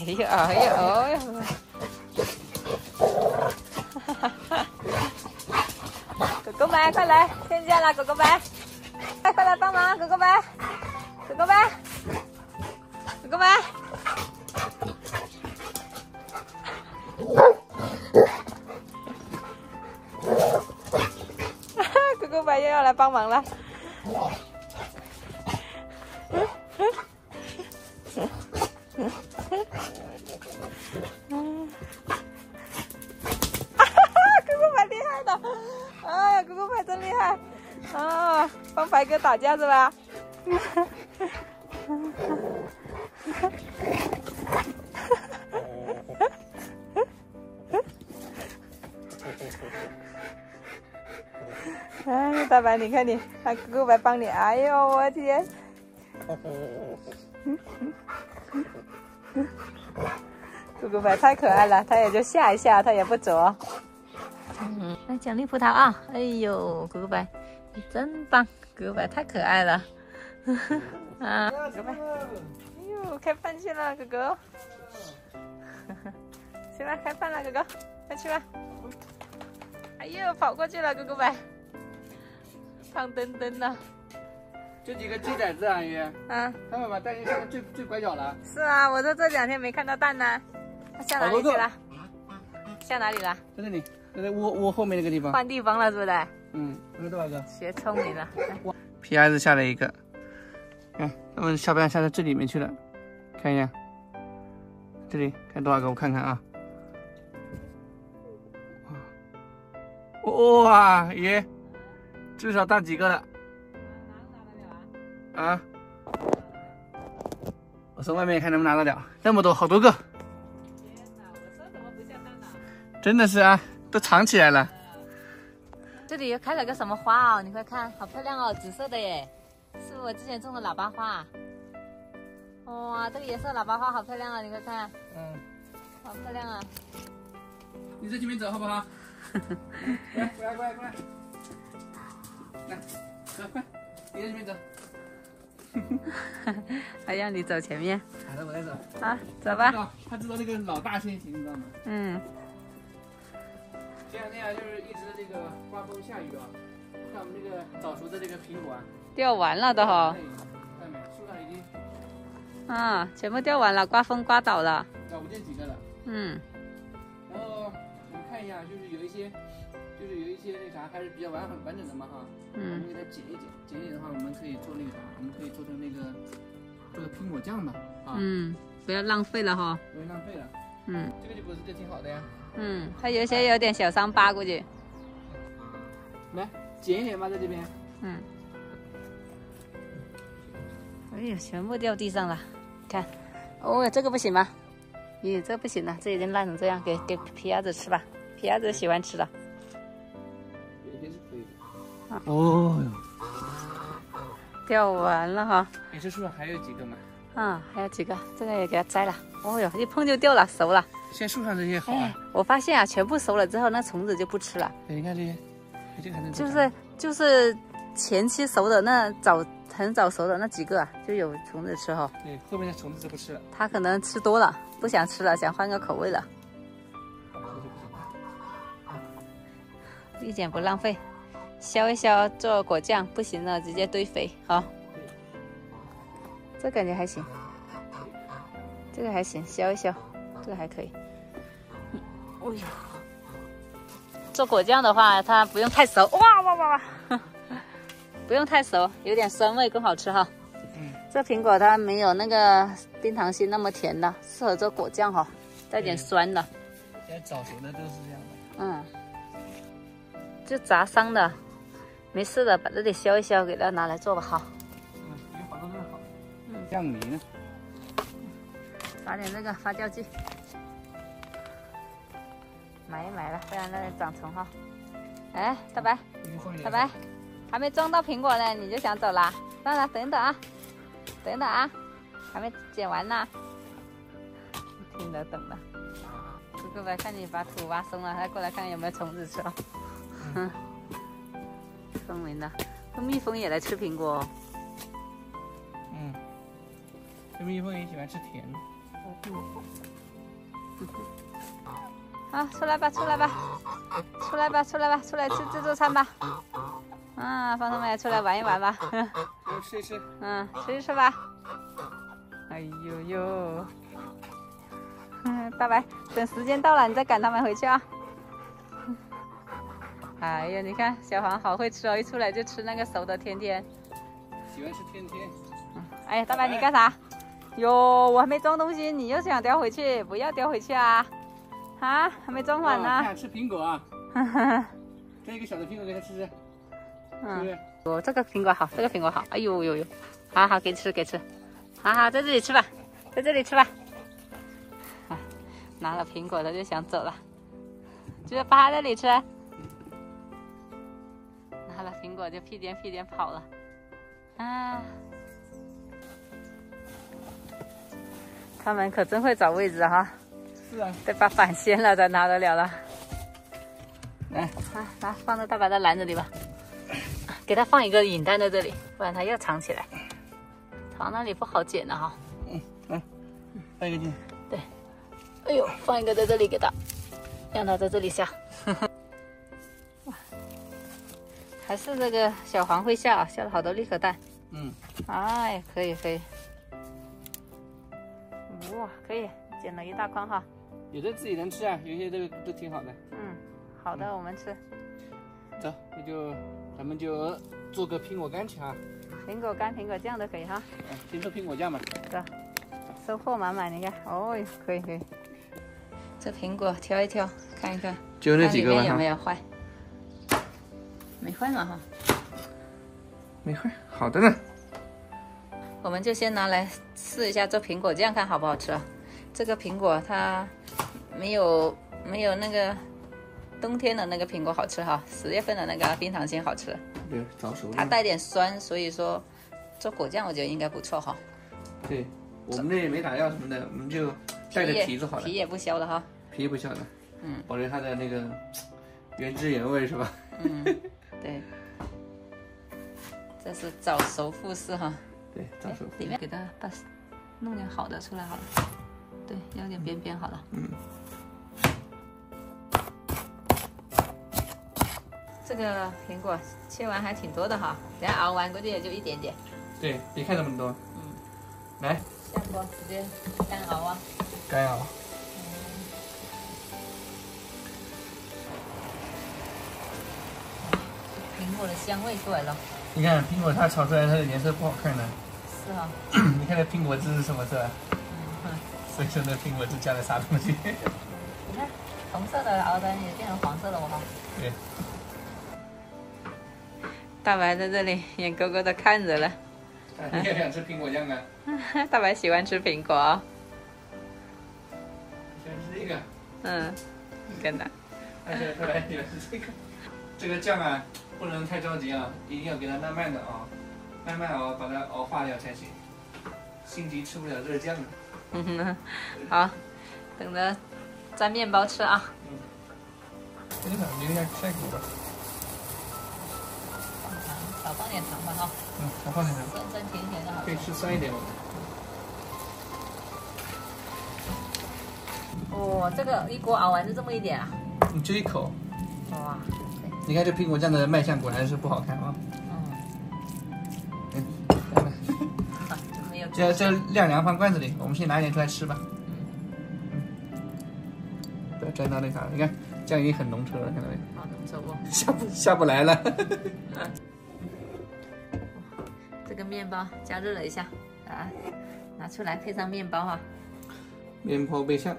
哎呦哎呦哎呀！狗狗们快来，听见了，狗狗们，快快来帮忙，狗狗们，狗狗们，狗狗们。狗狗们又要来帮忙了。打架是吧？哎，大白，你看你，他哥哥白帮你，哎呦，我天！哥哥白太可爱了，他也就吓一吓，他也不走。嗯，来奖励葡萄啊！哎呦，哥哥白。你真棒，哥哥白太可爱了，啊，哥哥，哎呦，开饭去了，哥哥，去吧，开饭了，哥哥，快去吧，哎呦，跑过去了，哥哥们，胖墩墩的，这几个鸡崽子啊，鱼，啊，他们把蛋下的最最拐角了，是啊，我都这两天没看到蛋呢，它下哪里去了？下哪里了？在这里，在窝窝后面那个地方，换地方了，是不是？嗯，有多少个？学聪明了。皮鸭子下了一个，看，他们下班下到这里面去了，看一下，这里看多少个？我看看啊。哇，耶，至少大几个了。啊？我从外面看能不能拿得了，那么多，好多个。天哪，我说怎么不下蛋呢？真的是啊，都藏起来了。这里又开了个什么花哦？你快看，好漂亮哦，紫色的耶，是我之前种的喇叭花？哇，这个颜色喇叭花好漂亮啊！你快看，嗯，好漂亮啊！你在前面走好不好？来，过来，过来，过来，来，走，快，你在前面走。还让你走前面。好的，我来走。好，走吧。他知道那个老大先行，你知道吗？嗯。这两天啊，就是一个刮风下雨啊，看我们这个早熟的这个苹果啊，掉完了的哈。看没？树上已经啊，全部掉完了，刮风刮倒了。找不见几个了。嗯。然后我们看一下，就是有一些，就是有一些那啥，还是比较完很完整的嘛哈。嗯。我们给它剪一剪，剪一剪的话，我们可以做那个啥，我们可以做成那个做个苹果酱嘛。嗯，不要浪费了哈。不要浪费了。嗯。这个就不是就挺好的呀。嗯，它有些有点小伤疤，估计。来，剪一点吧，在这边。嗯。哎呀，全部掉地上了，看。哦，这个不行吗？咦，这个不行了，这已经烂成这样，给给皮鸭子吃吧，皮鸭子喜欢吃的。有些是可以的。哦哟。掉完了哈。你这树上还有几个吗？嗯，还有几个，这个也给它摘了。哦哟，一碰就掉了，熟了。现在树上这些好啊！我发现啊，全部熟了之后，那虫子就不吃了。你看这些，这还能就是就是前期熟的那早很早熟的那几个啊，就有虫子吃哈。对，后面的虫子就不吃了。它可能吃多了，不想吃了，想换个口味了。一点不浪费，削一削做果酱，不行了直接堆肥好。这感觉还行，这个还行，削一削。这个还可以，哎呦，做果酱的话，它不用太熟，哇哇哇哇，不用太熟，有点酸味更好吃哈。嗯，这苹果它没有那个冰糖心那么甜的，适合做果酱哈，带点酸的。现在早熟的都是这样的。嗯，就砸伤的，没事的，把这里削一削，给它拿来做吧，哈。嗯，别放到这好。嗯，酱泥呢？撒点那个发酵剂。买一买了，不然那里长虫哈。哎，大白，大白，还没装到苹果呢，你就想走啦？算了，等等啊，等等啊，还没剪完呢。听得懂了。哥哥们，看你把土挖松了，再过来看有没有虫子吃。嗯。聪明的，这蜜蜂也来吃苹果。嗯。这蜜蜂也喜欢吃甜。好，出来吧，出来吧，出来吧，出来吧，出来吃自助餐吧。啊，放他们也出来玩一玩吧。吃一吃。嗯，吃一吃吧。哎呦呦！嗯大白，等时间到了，你再赶他们回去啊。哎呀，你看小黄好会吃哦，一出来就吃那个熟的天天。喜欢吃天天。哎，大白你干啥？哟，我还没装东西，你又想叼回去？不要叼回去啊！啊，还没装满呢。想吃苹果啊！哈哈。摘一个小的苹果给他吃吃。嗯。哦，这个苹果好，这个苹果好。哎呦呦呦！好好给吃给吃。好好在这里吃吧，在这里吃吧。啊拿了苹果他就想走了，就要趴在这里吃。拿了苹果就屁颠屁颠跑了。啊！他们可真会找位置哈。是啊，得把板掀了才拿得了了。来，来，来放在大白的篮子里吧。给他放一个引蛋在这里，不然他又藏起来。藏那里不好捡的哈。嗯，来，放一个进。对。哎呦，放一个在这里给他，让他在这里下。哇，还是这个小黄会下，下了好多立可蛋。嗯。哎，可以可以。哇，可以捡了一大筐哈。有的自己能吃啊，有些都都挺好的。嗯，好的，我们吃。走，那就咱们就做个苹果干去啊。苹果干、苹果酱都可以哈。嗯，先做苹果酱嘛。走，收获满满，你看，哦哟，可以可以。这苹果挑一挑，看一看，就那几个吧有没有坏？没坏嘛哈。没坏，好的呢。我们就先拿来试一下做苹果酱，看好不好吃啊？这个苹果它没有没有那个冬天的那个苹果好吃哈，十月份的那个冰糖心好吃。对，早熟。它带点酸，所以说做果酱我觉得应该不错哈。对，我们那也没打药什么的，我们就带着皮子好了。皮也不削了哈。皮也不削了，嗯，保留它的那个原汁原味是吧？嗯，对。这是早熟富士哈。对，早熟。里面给它把弄点好的出来好了。对，要点边边好了。嗯。这个苹果切完还挺多的哈，等下熬完估计也就一点点。对，别看那么多。嗯。来。下锅直接干熬啊。干熬。苹果的香味出来了。你看苹果，它炒出来它的颜色不好看的。是啊。你看那苹果汁是什么色？嗯。所以说那苹果汁加了啥东西？你看，红色的熬的也变成黄色的了，我哈。对。大白在这里眼勾勾的看着了。你也想吃苹果酱啊？大白喜欢吃苹果。喜欢吃这个。嗯，真的。而且大白喜欢吃这个。这个酱啊，不能太着急啊，一定要给它慢慢的熬，慢慢熬，把它熬化掉才行。心急吃不了热酱啊。嗯哼，好，等着沾面包吃啊。嗯。留下留下下口吧。少放点糖吧哈。嗯，少放点糖。酸酸甜甜的好。可以吃酸一点吗？哇，这个一锅熬完就这么一点啊？你就一口。哇。你看这苹果酱的卖相果然是不好看啊。要这晾凉放罐子里，我们先拿一点出来吃吧。嗯，不要沾到那啥，你看酱已经很浓稠了，看到没？好浓稠不，下不下不来了。这个面包加热了一下，啊，拿出来配上面包哈。面包配馅。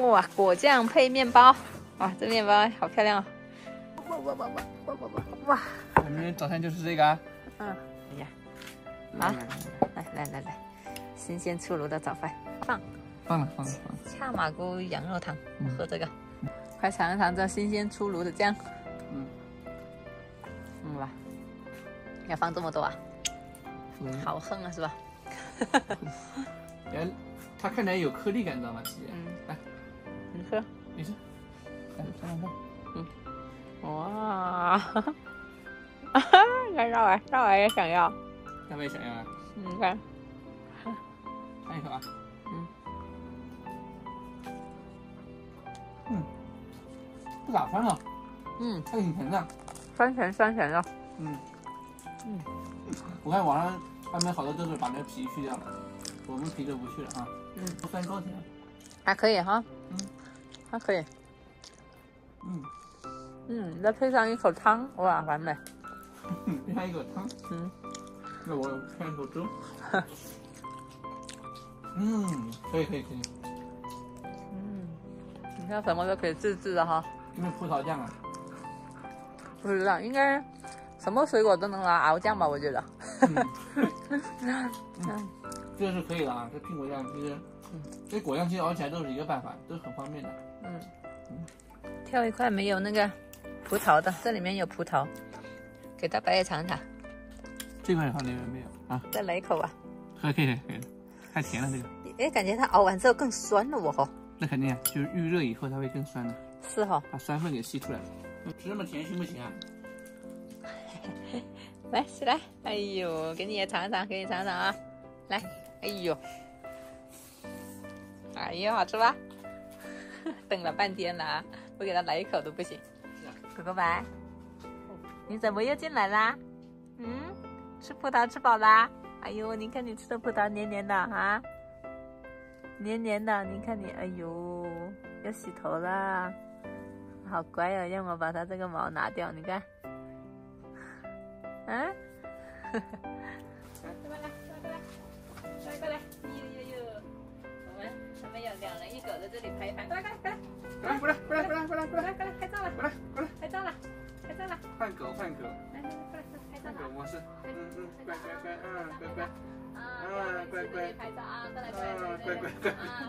哇，果酱配面包，哇，这面包好漂亮啊、哦！哇哇哇哇哇哇哇！我们早餐就吃这个啊。嗯。哎呀，好，来来来来，新鲜出炉的早饭，放。放了放了放了。恰马菇羊肉汤，喝这个，快尝一尝这新鲜出炉的酱。嗯，嗯吧，要放这么多啊？好横啊，是吧？哎，它看起来有颗粒感，你知道吗？嗯，来。你喝，你吃，来尝尝看，嗯，哇，哈哈，看绕儿，绕儿也想要，要不也想要啊？你看，看一口啊。嗯。嗯。不咋酸啊。嗯，还挺甜的。酸甜酸甜的。嗯。嗯。我看网上他们好多都是把那个皮去掉了，我们皮就不去了啊。嗯。不酸高甜。还可以哈。嗯。还可以。嗯。嗯，再配上一口汤，哇，完美。配上一口汤。嗯。那我配一口粥。嗯，可以可以可以。嗯，你看什么都可以自制的哈。因为葡萄酱啊。不知道，应该什么水果都能拿熬酱吧？我觉得。嗯，这个是可以的啊，这苹果酱其实，这果酱其实熬起来都是一个办法，都是很方便的。嗯嗯。挑一块没有那个葡萄的，这里面有葡萄，给大白也尝尝。这块的话里面没有啊。再来一口吧。可以可以可以。太甜了这个，哎，感觉它熬完之后更酸了，我哈。那肯定啊，就是预热以后它会更酸的。是哈，把酸分给吸出来。吃这么甜行不行啊？来，起来，哎呦，给你也尝尝，给你尝尝啊。来，哎呦，哎呦，好吃吧？等了半天了啊，不给它来一口都不行。哥哥白，你怎么又进来啦？嗯，吃葡萄吃饱啦？哎呦，你看你吃的葡萄黏黏的啊，黏黏的。你看你，哎呦，要洗头啦，好乖哦。让我把它这个毛拿掉，你看，嗯，哈哈。来，过来，过来，过来，过来。呦呦呦，我们他们有两人一狗在这里拍一拍。过来，过来，过来，过来，过来，过来，过来，过来，过来，拍照了，过来，过来。换狗，换狗。来来来，过来，拍照。换狗模式。嗯嗯，乖乖乖，嗯乖乖。啊，乖乖，拍照啊，过来，过来，乖乖乖，啊，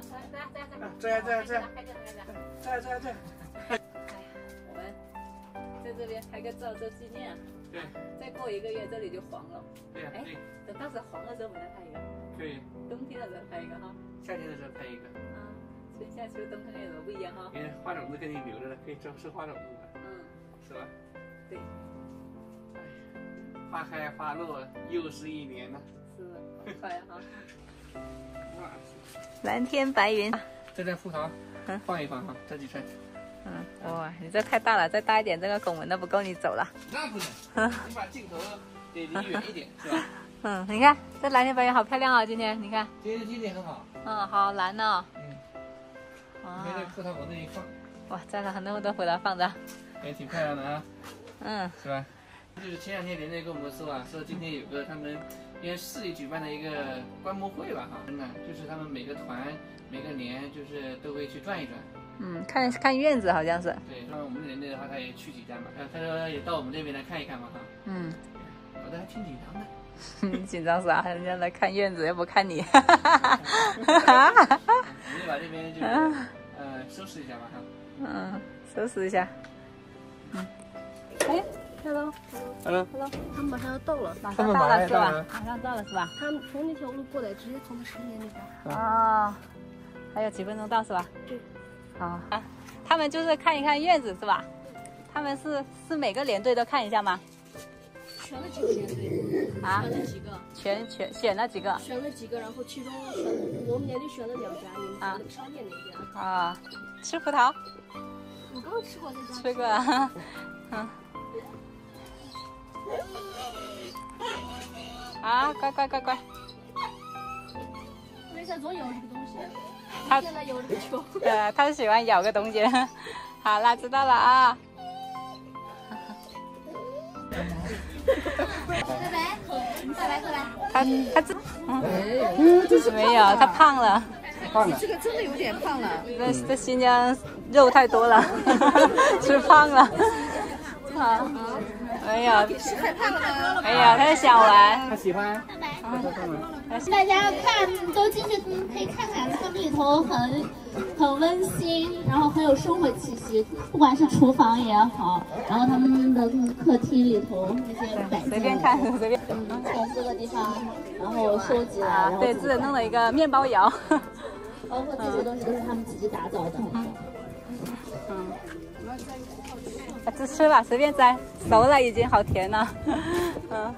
这样这样这样这样，这样这样这样。哎呀，我们在这边拍个照做纪念。对。再过一个月这里就黄了。对呀。哎，等到时黄的时候我们再拍一个。可以。冬天的时候拍一个哈。夏天的时候拍一个。啊，春夏秋冬看看有什么不一样哈。因为花种子给你留着了，可以种吃花种子的。嗯。是吧？对。花开花落又是一年了。是，快哈！蓝天白云，这在葡萄，嗯，放一放哈，这几串。嗯，哇，你这太大了，再大一点，这个拱门都不够你走了。那不能，你把镜头得离远一点，是吧？嗯，你看这蓝天白云好漂亮啊，今天你看。今天天气很好。嗯，好蓝呢。嗯。哇。这葡萄往那一放。哇，摘了很多很多回来放着。也挺漂亮的啊。嗯。是吧？就是前两天连连跟我们说啊，说今天有个他们。因为市里举办的一个观摩会吧，哈，真的就是他们每个团每个年就是都会去转一转，嗯，看看院子好像是。对，像我们连队的话，他也去几家嘛，他他说也到我们这边来看一看嘛，哈。嗯。搞得还挺紧张的。紧张啥？人家来看院子，又不看你。哈哈哈哈哈哈！你把这边就是 呃收拾一下吧，哈。嗯，收拾一下。Hello，Hello，Hello，他们马上要到了，马上到了是吧？马上到了是吧？他们从那条路过来，直接从十年那边。啊，还有几分钟到是吧？对。好啊，他们就是看一看院子是吧？他们是是每个连队都看一下吗？选了几个连队？啊？选了几个？全全选了几个？选了几个，然后其中选我们连队选了两家，你们那个商店那家。啊，吃葡萄？我刚吃过那家。吃过。嗯。啊，乖乖乖乖！为啥总咬这个东西？他现在咬这个球。呃，他喜欢咬个东西。好了，知道了啊。拜拜，你再来过来。他他这，嗯，这是没有，他胖了。胖了。这个真的有点胖了。在在新疆肉太多了，吃胖了。好。哎呀，是害怕了吗？哎呀，他想玩，他喜欢。大家看，都进去可以看看，他们里头很很温馨，然后很有生活气息。不管是厨房也好，然后他们的客厅里头那些摆，随便看，随便。从这个地方，然后收集啊，对，自己弄了一个面包窑。包括这些东西都是他们自己打造的。嗯。吃吧，随便摘，熟了已经好甜了，嗯。